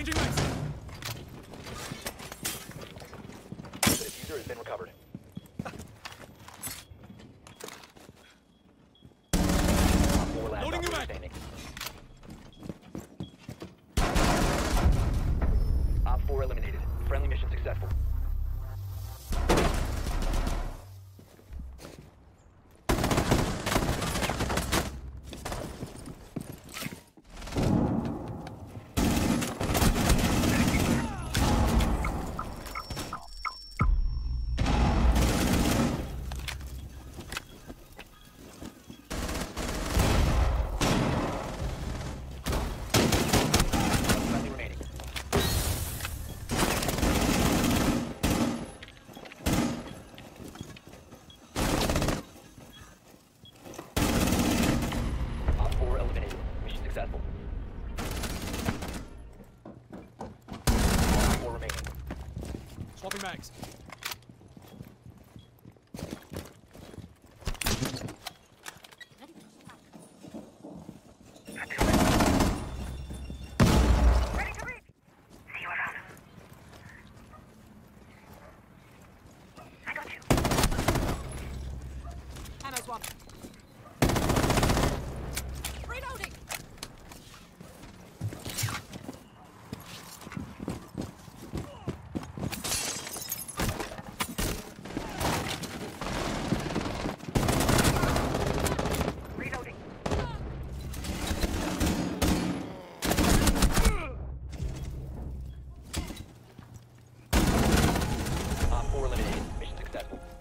Changing legs. The defuser has been recovered. Loading you back. Op 4 eliminated. Friendly mission successful. Successful. Four remaining. Swapping mags. step.